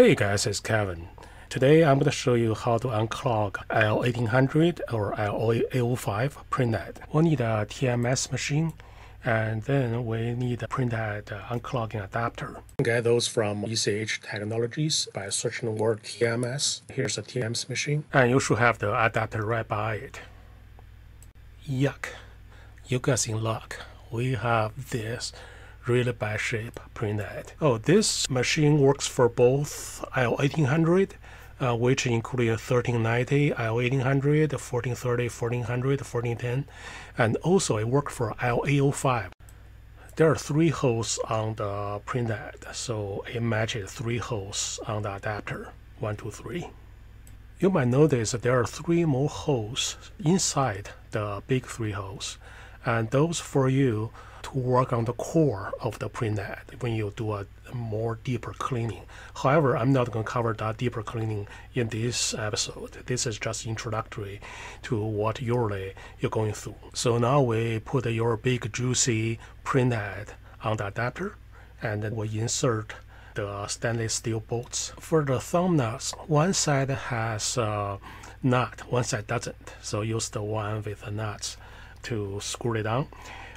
Hey guys, it's Kevin. Today I'm going to show you how to unclog L1800 or L805 printhead. We'll need a TMS machine and then we need a printhead uh, unclogging adapter. Get those from BCH Technologies by searching the word TMS. Here's a TMS machine and you should have the adapter right by it. Yuck, you guys in luck. We have this really bad shape printhead. Oh, this machine works for both L1800, uh, which include 1390, L1800, 1430, 1400, 1410, and also it works for L805. There are three holes on the printhead, so it matches three holes on the adapter, one, two, three. You might notice that there are three more holes inside the big three holes, and those for you to work on the core of the printhead when you do a more deeper cleaning. However, I'm not going to cover that deeper cleaning in this episode. This is just introductory to what usually you're going through. So now we put your big juicy printhead on the adapter and then we insert the stainless steel bolts. For the thumb nuts, one side has a nut, one side doesn't. So use the one with the nuts to screw it on.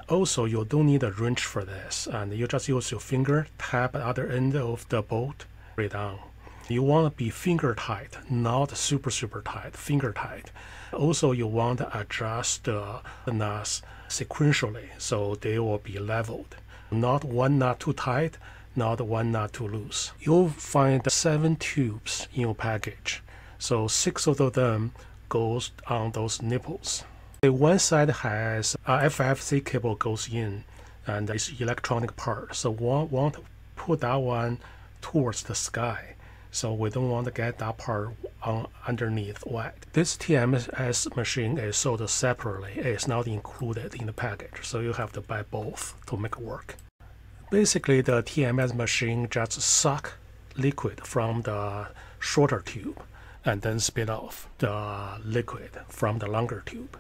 Also, you don't need a wrench for this, and you just use your finger, tap the other end of the bolt, right down. You want to be finger tight, not super, super tight, finger tight. Also, you want to adjust the nuts sequentially so they will be leveled. Not one nut too tight, not one nut too loose. You'll find seven tubes in your package. So six of them goes on those nipples. One side has uh, a FFC cable goes in and it's electronic part. So we want to put that one towards the sky. So we don't want to get that part on underneath wet. This TMS machine is sold separately. It's not included in the package. So you have to buy both to make it work. Basically, the TMS machine just suck liquid from the shorter tube and then spit off the liquid from the longer tube.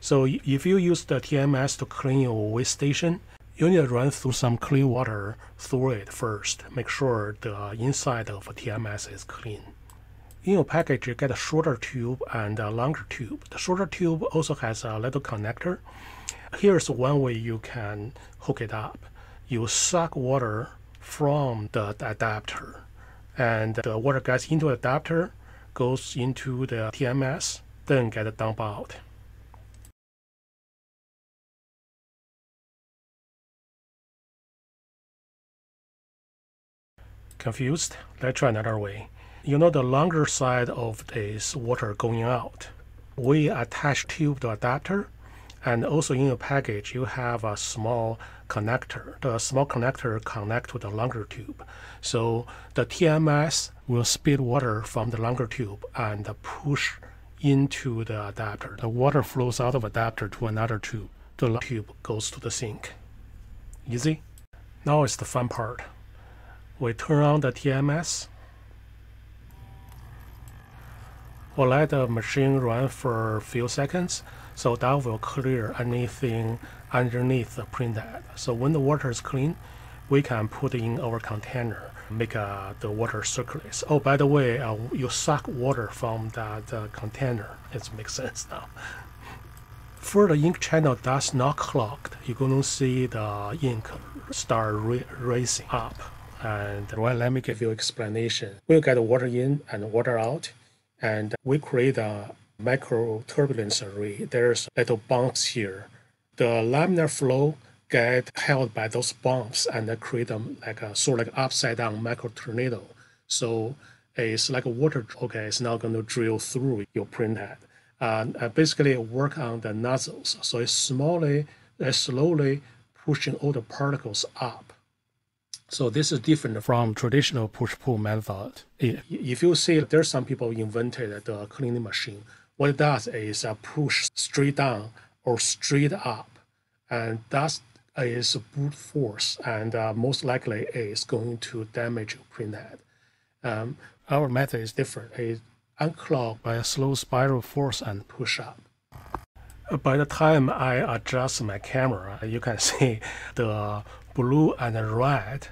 So if you use the TMS to clean your waste station, you need to run through some clean water through it first. Make sure the inside of TMS is clean. In your package, you get a shorter tube and a longer tube. The shorter tube also has a little connector. Here's one way you can hook it up. You suck water from the adapter, and the water gets into the adapter, goes into the TMS, then get dumped out. Confused? Let's try another way. You know the longer side of this water going out. We attach tube to adapter and also in your package you have a small connector. The small connector connect to the longer tube. So the TMS will spit water from the longer tube and push into the adapter. The water flows out of adapter to another tube. The tube goes to the sink. Easy? Now is the fun part we turn on the TMS. We'll let the machine run for a few seconds so that will clear anything underneath the printhead. So when the water is clean, we can put in our container, make uh, the water circulate. Oh, by the way, uh, you suck water from that uh, container. It makes sense now. For the ink channel that's not clogged, you're going to see the ink start racing up. And well, let me give you explanation. We'll get water in and water out, and we create a micro turbulence array. There's little bumps here. The laminar flow get held by those bumps and create them like a sort of like upside down micro tornado. So it's like a water. Okay, it's not going to drill through your printhead. And uh, basically work on the nozzles. So it's slowly, it's slowly pushing all the particles up so this is different from traditional push-pull method. If you see, there's some people invented the cleaning machine. What it does is uh, push straight down or straight up, and that is brute force, and uh, most likely is going to damage your printhead. Um, our method is different. It unclog by a slow spiral force and push up. By the time I adjust my camera, you can see the blue and red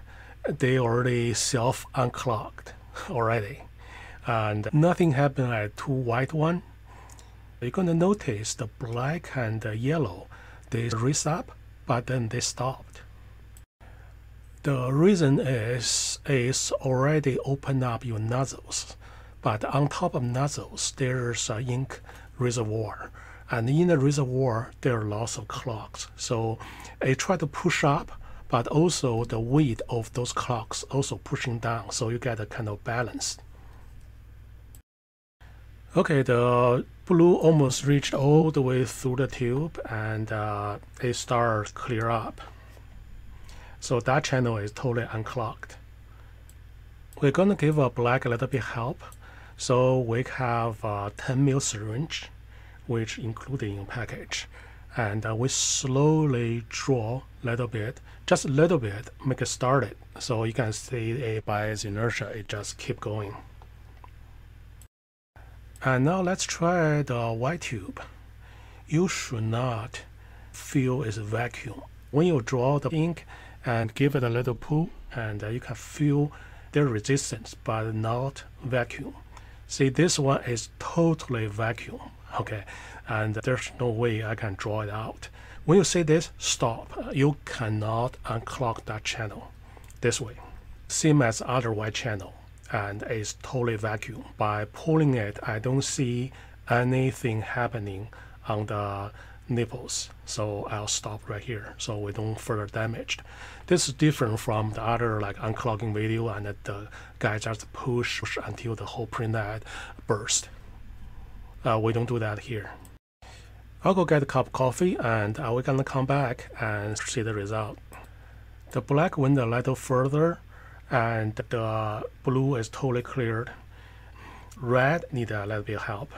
they already self unclogged. already. And nothing happened at two white one. You're gonna notice the black and the yellow, they raise up, but then they stopped. The reason is it's already opened up your nozzles, but on top of nozzles there's an ink reservoir, and in the reservoir there are lots of clogs. So it try to push up, but also the weight of those clogs also pushing down, so you get a kind of balance. Okay, the blue almost reached all the way through the tube and uh, it starts clear up. So that channel is totally unclogged. We're going to give a black a little bit help. So we have a 10 mil syringe, which included in package. And uh, we slowly draw a little bit, just a little bit, make it started. So you can see it by its inertia, it just keep going. And now let's try the white tube. You should not feel it's a vacuum. When you draw the ink, and give it a little pull and uh, you can feel the resistance but not vacuum. See this one is totally vacuum okay and there's no way I can draw it out. When you say this stop you cannot unclog that channel this way. Same as other white channel and it's totally vacuum. By pulling it I don't see anything happening on the nipples. So I'll stop right here so we don't further damage. This is different from the other like unclogging video and the guy just push until the whole printhead burst. Uh, we don't do that here. I'll go get a cup of coffee and uh, we're gonna come back and see the result. The black went a little further and the blue is totally cleared. Red need a little bit of help.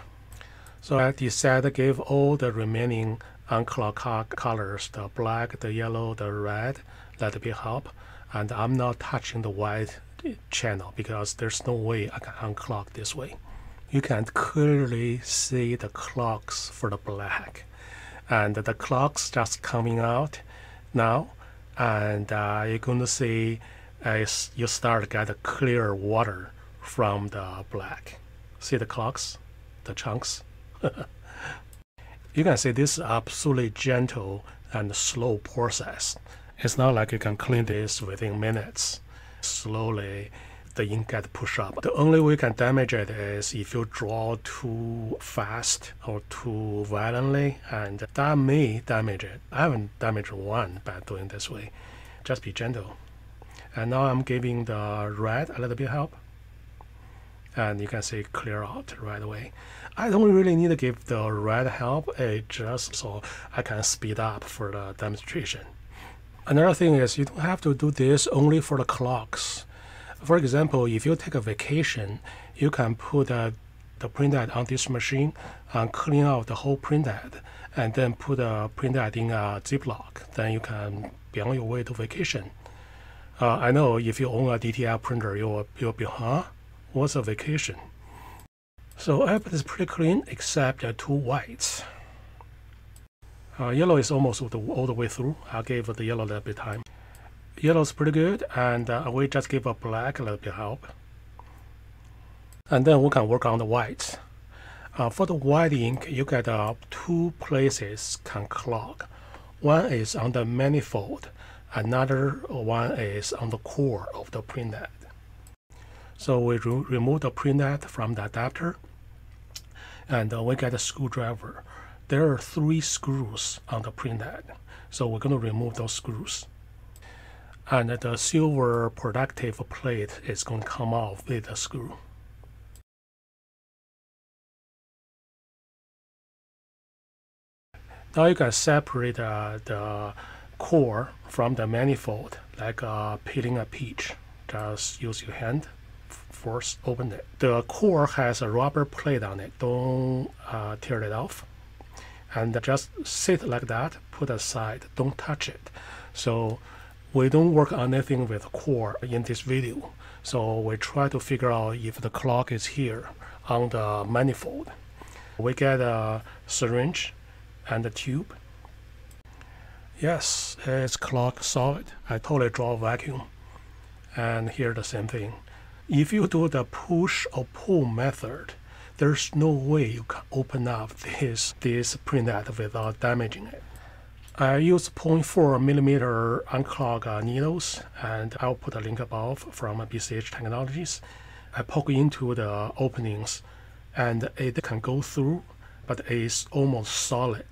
So I decided to give all the remaining unclogged colors, the black, the yellow, the red, let it be help. And I'm not touching the white channel because there's no way I can unclog this way. You can clearly see the clogs for the black. And the clogs just coming out now. And uh, you're going to see as you start to get clear water from the black. See the clogs, the chunks? you can see this is absolutely gentle and slow process. It's not like you can clean this within minutes. Slowly, the ink get pushed up. The only way you can damage it is if you draw too fast or too violently, and that may damage it. I haven't damaged one by doing this way. Just be gentle. And now I'm giving the red a little bit help. And you can see clear out right away. I don't really need to give the red help, it just so I can speed up for the demonstration. Another thing is you don't have to do this only for the clocks. For example, if you take a vacation, you can put uh, the printhead on this machine and clean out the whole printhead and then put a printhead in a Ziploc. Then you can be on your way to vacation. Uh, I know if you own a DTF printer, you'll, you'll be, huh? What's a vacation? So everything is pretty clean except uh, two whites. Uh, yellow is almost all the, all the way through. I gave the yellow a little bit time. Yellow is pretty good, and uh, we just give a black a little bit help. And then we can work on the whites. Uh, for the white ink, you get uh, two places can clog. One is on the manifold, another one is on the core of the printhead. So we re remove the printhead from the adapter and uh, we get a screwdriver. There are three screws on the printhead, so we're going to remove those screws. And the silver protective plate is going to come off with the screw. Now you can separate uh, the core from the manifold, like uh, peeling a peach. Just use your hand force open it. The core has a rubber plate on it. Don't uh, tear it off. And just sit like that, put aside, don't touch it. So we don't work on anything with core in this video. So we try to figure out if the clock is here on the manifold. We get a syringe and a tube. Yes, it's clock solid. I totally draw vacuum. And here the same thing if you do the push or pull method, there's no way you can open up this, this printhead without damaging it. I use 0.4 millimeter unclog uh, needles, and I'll put a link above from BCH Technologies. I poke into the openings, and it can go through, but it's almost solid.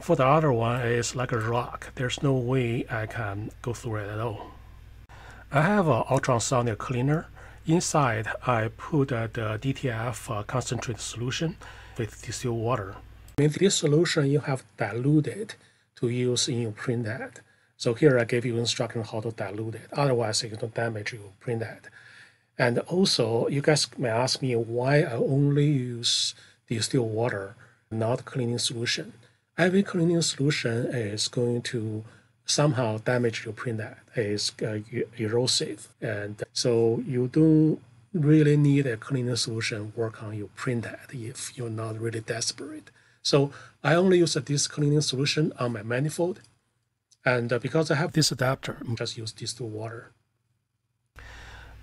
For the other one, it's like a rock. There's no way I can go through it at all. I have an ultrasonic cleaner. Inside, I put uh, the DTF uh, concentrate solution with distilled water. In this solution, you have diluted to use in your printhead. So here I give you instruction how to dilute it. Otherwise, you don't damage your printhead. And also, you guys may ask me why I only use distilled water, not cleaning solution. Every cleaning solution is going to somehow damage your printhead. It's uh, erosive, and so you don't really need a cleaning solution work on your printhead if you're not really desperate. So I only use this cleaning solution on my manifold, and uh, because I have this adapter, I just use distilled water.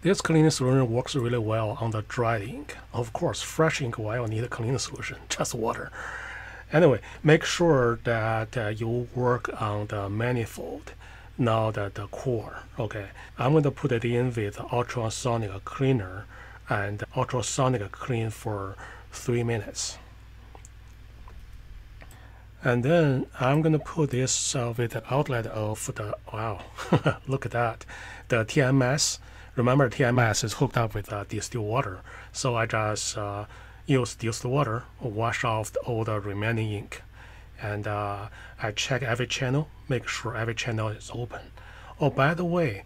This cleaning solution works really well on the dry ink. Of course, fresh ink will need a cleaning solution, just water. Anyway, make sure that uh, you work on the manifold, not the, the core. Okay, I'm going to put it in with ultrasonic cleaner and ultrasonic clean for three minutes. And then I'm going to put this uh, with the outlet of the, wow, look at that, the TMS Remember, TMS is hooked up with uh, distilled water, so I just uh, use distilled water, wash off all the remaining ink, and uh, I check every channel, make sure every channel is open. Oh, by the way,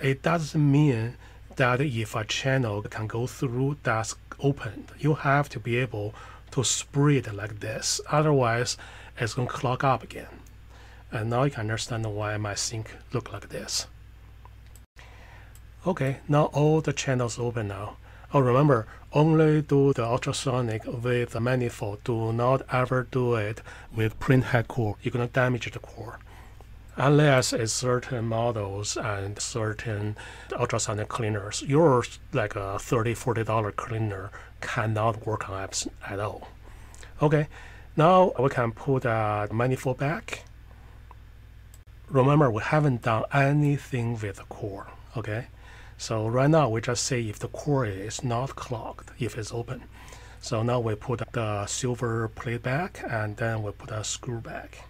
it doesn't mean that if a channel can go through that's opened, you have to be able to it like this. Otherwise, it's going to clog up again. And now you can understand why my sink look like this. Okay, now all the channels open now. Oh, remember, only do the ultrasonic with the manifold. Do not ever do it with printhead core. You're going to damage the core. Unless it's certain models and certain ultrasonic cleaners, your like a $30, $40 cleaner cannot work on apps at all. Okay, now we can put the manifold back. Remember, we haven't done anything with the core, okay? So right now we just say if the core is not clogged, if it's open. So now we put the silver plate back and then we put a screw back.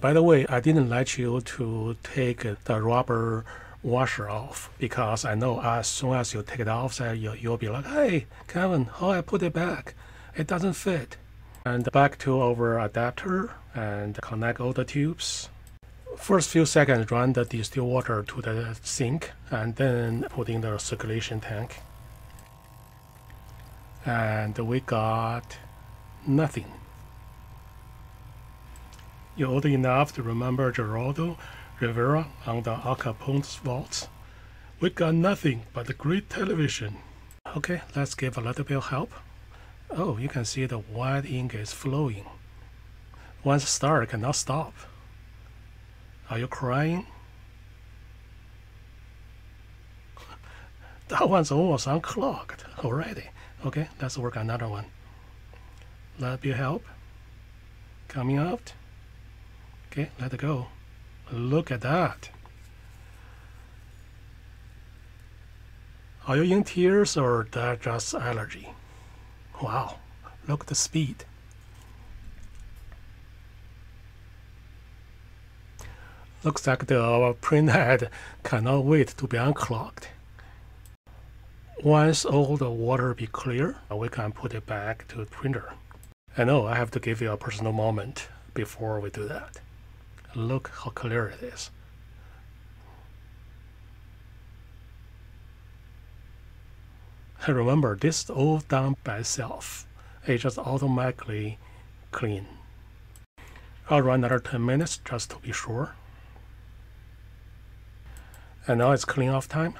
By the way, I didn't let you to take the rubber washer off because I know as soon as you take it off, you, you'll be like, hey, Kevin, how I put it back? It doesn't fit. And back to our adapter and connect all the tubes first few seconds run the distilled water to the sink and then put in the circulation tank. And we got nothing. You're old enough to remember Geraldo Rivera on the Capone's vaults. We got nothing but a great television. Okay, let's give a little bit of help. Oh, you can see the white ink is flowing. Once started, cannot stop. Are you crying? that one's almost unclogged already. Okay, let's work another one. Let be help. Coming out. Okay, let it go. Look at that. Are you in tears or that just allergy? Wow, look at the speed. Looks like the printhead cannot wait to be unclogged. Once all the water be clear, we can put it back to the printer. I know I have to give you a personal moment before we do that. Look how clear it is. And remember, this is all done by itself. It just automatically clean. I'll run another 10 minutes just to be sure. And now it's clean off time.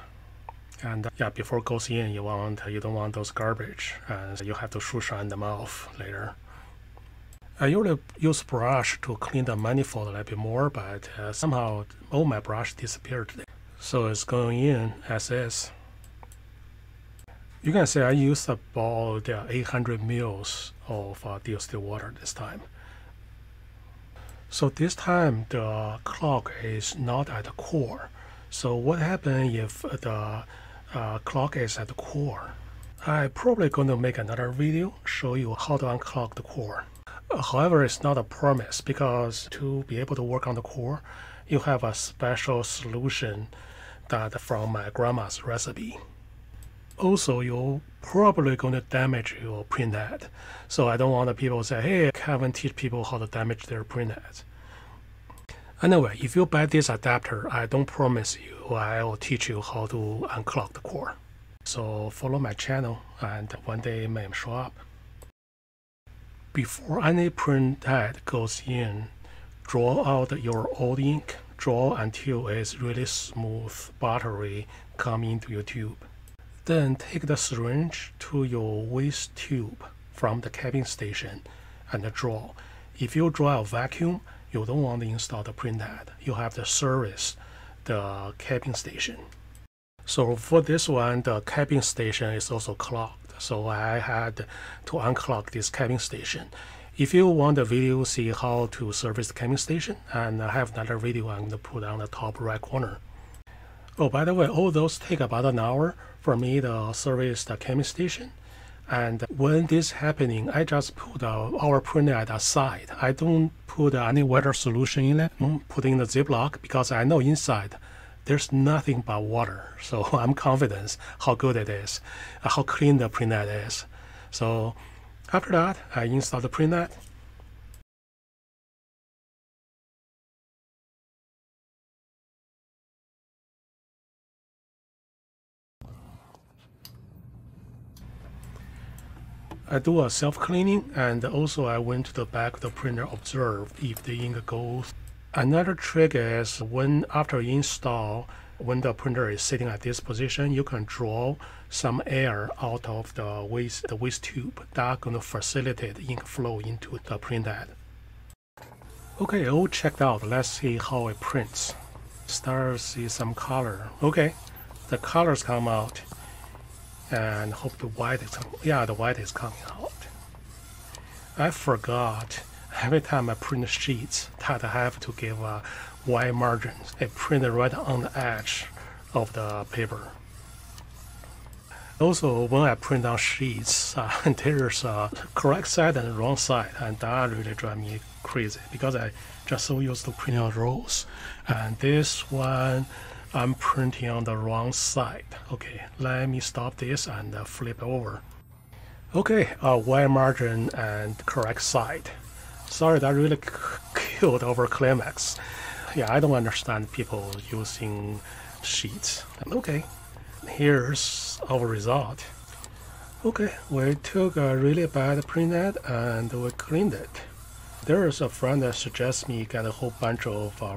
And yeah, before it goes in, you want you don't want those garbage, and you have to shine them off later. I usually use brush to clean the manifold a little bit more, but uh, somehow all my brush disappeared. So it's going in as is. You can say I used about 800 mils of uh, distilled water this time. So this time the clock is not at the core. So what happens if the uh, clock is at the core? I probably going to make another video show you how to unclog the core. Uh, however, it's not a promise because to be able to work on the core, you have a special solution that from my grandma's recipe also you're probably going to damage your print printhead. So I don't want the people say, hey, Kevin teach people how to damage their print printheads. Anyway, if you buy this adapter, I don't promise you I will teach you how to unclog the core. So follow my channel and one day it may show up. Before any print printhead goes in, draw out your old ink, draw until it's really smooth buttery come into your tube. Then take the syringe to your waste tube from the capping station and draw. If you draw a vacuum, you don't want to install the printhead. You have to service the capping station. So for this one, the capping station is also clogged. So I had to unclog this capping station. If you want the video see how to service the capping station, and I have another video I'm going to put on the top right corner. Oh, by the way, all those take about an hour for me to service the capping station. And when this happening, I just put our printer at the side. I don't put any water solution in it, mm, put in the Ziploc because I know inside there's nothing but water. So I'm confident how good it is, how clean the printer is. So after that, I install the printer I do a self-cleaning and also I went to the back of the printer observe if the ink goes. Another trick is when after install, when the printer is sitting at this position, you can draw some air out of the waste, the waste tube. That's going to facilitate ink flow into the printhead. Okay, all checked out. Let's see how it prints. Start see some color. Okay, the colors come out and hope the white is yeah the white is coming out. I forgot every time I print sheets that I have to give a white margin. I print right on the edge of the paper. Also, when I print on sheets, uh, there's a correct side and wrong side, and that really drives me crazy because I just so used to print on rows. And this one I'm printing on the wrong side. Okay, let me stop this and uh, flip over. Okay, uh, white margin and correct side. Sorry, that really killed over climax. Yeah, I don't understand people using sheets. Okay, here's our result. Okay, we took a really bad printhead and we cleaned it. There is a friend that suggests me get a whole bunch of uh,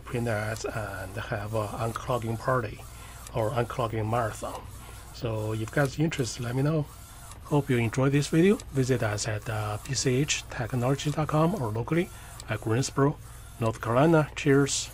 and have an unclogging party or unclogging marathon. So if you guys interested, let me know. Hope you enjoyed this video. Visit us at uh, bchtechnology.com or locally at Greensboro, North Carolina. Cheers!